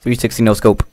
360 no scope.